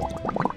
you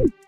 you